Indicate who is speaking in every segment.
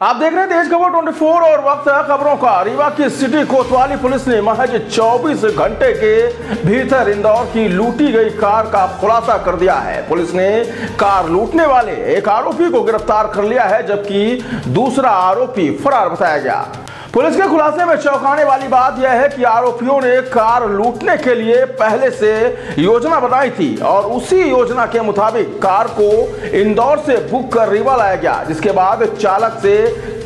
Speaker 1: आप देख रहे हैं देश खबर 24 और वक्त है खबरों का। रीवा की सिटी कोतवाली पुलिस ने महज 24 घंटे के भीतर इंदौर की लूटी गई कार का खुलासा कर दिया है। पुलिस ने कार लूटने वाले एक आरोपी को गिरफ़्तार कर लिया है, जबकि दूसरा आरोपी फरार बताया गया। पुलिस के खुलासे में चौंकाने वाली बात यह है कि आरोपियों ने कार लूटने के लिए पहले से योजना बनाई थी और उसी योजना के मुताबिक कार को इंदौर से बुक कर रीवा लाया गया, जिसके बाद चालक से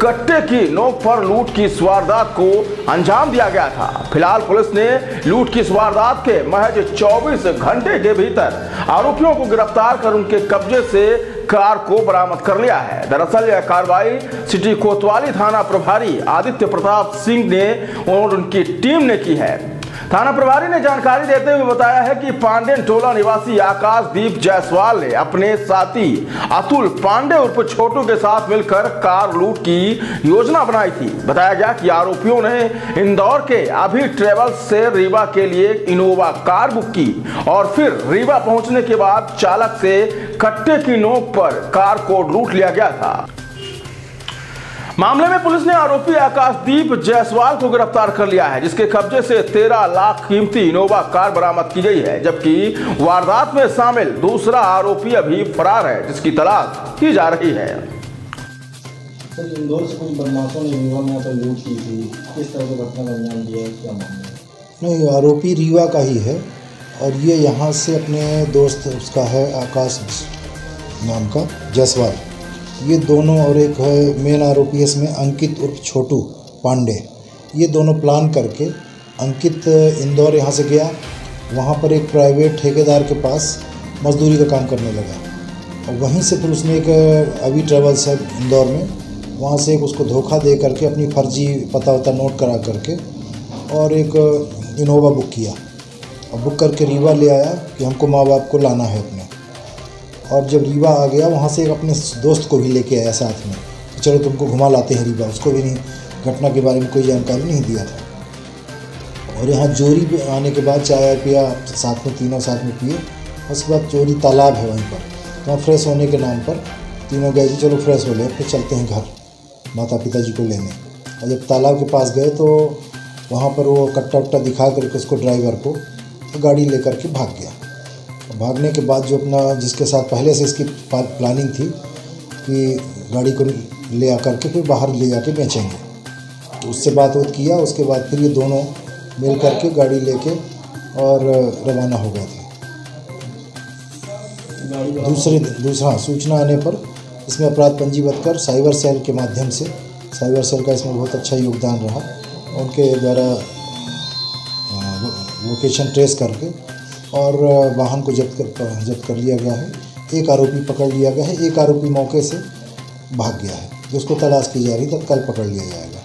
Speaker 1: कट्टे की नोक पर लूट की वारदात को अंजाम दिया गया था। फ़िलहाल पुलिस ने लूट की वारदात के महज 24 घंटे के भीतर आरोपियों को गिरफ़्तार कर उनके कब्जे से कार को बरामद कर लिया है। दरअसल यह कार्रवाई सिटी कोतवाली थाना प्रभारी आदित्य प्रताप सिंह ने और उनकी टीम ने की है। थाना प्रभारी ने जानकारी देते हुए बताया है कि पांडेन टोला निवासी आकाशदीप जायसवाल ने अपने साथी अतुल पांडे उर्फ़ छोटू के साथ मिलकर कार लूट की योजना बनाई थी। बताया गया कि आरोपियों ने इंदौर के अभी ट्रेवल से रीवा के लिए इनोवा कार बुक की और फिर रीवा पहुँचने के बाद चालक से कट्टे की नोक पर कार को लूट लिया गया था। मामले में पुलिस ने आरोपी आकाशदीप जायसवाल को गिरफ़्तार कर लिया है जिसके कब्जे से 13 लाख कीमती इनोवा कार बरामद की गई है जबकि वारदात में शामिल दूसरा आरोपी अभी फरार है जिसकी तलाश की जा रही है।
Speaker 2: इंदौर से कुछ बदमाशों ने रीवा में आकर लूट की थी। किस तरह की घटना अंजाम दिया है क्या
Speaker 3: नहीं आरोपी रीवा का ही है और ये यहाँ से अपने दोस्त उसका है आकाश नाम का जायसवाल। ये दोनों और एक है मेन आरोपी इसमें अंकित उर्फ़ छोटू पांडे। ये दोनों प्लान करके अंकित इंदौर यहाँ से गया, वहाँ पर एक प्राइवेट ठेकेदार के पास मजदूरी का काम करने लगा। और वहीं से फिर उसने एक, अभी ट्रेवल्स है इंदौर में, वहाँ से एक उसको धोखा दे करके अपनी फर्जी पता वता नोट करा करके और एक इनोवा बुक किया। और बुक करके रीवा ले आया कि हमको माँ बाप को लाना है अपने। और जब रीवा आ गया, वहाँ से अपने दोस्त को भी लेके आया साथ में। कि चलो तुमको घुमा लाते हैं रीवा, उसको भी नहीं, घटना के बारे में कोई जानकारी नहीं दिया था। और यहाँ जोरी पे आने के बाद चाय पिया, साथ में तीनों साथ में पिए, उसके बाद चोरी तालाब है वहीं पर। तो वहाँ फ्रेश होने के नाम पर तीनों गए कि चलो फ्रेश हो ले, फिर चलते हैं घर माता पिताजी को लेने। और जब तालाब के पास गए तो वहाँ पर वो कट्टा उट्टा दिखा करके उसको ड्राइवर को तो गाड़ी लेकर के भाग गया। भागने के बाद जो अपना, जिसके साथ पहले से इसकी प्लानिंग थी, कि गाड़ी को ले आकर के फिर बाहर ले जाके बेचेंगे। तो उससे बात बात किया, उसके बाद फिर ये दोनों मिल करके गाड़ी लेके और रवाना हो गए थे। दूसरे, दूसरा सूचना आने पर इसमें अपराध पंजीबद्ध कर साइबर सेल के माध्यम से, साइबर सेल का इसमें बहुत अच्छा योगदान रहा उनके द्वारा लोकेशन ट्रेस करके और वाहन को जब्त कर जब्त कर लिया गया है। एक आरोपी पकड़ लिया गया है, एक आरोपी मौके से भाग गया है, जिसको तलाश की जा रही तत्काल पकड़ लिया जाएगा।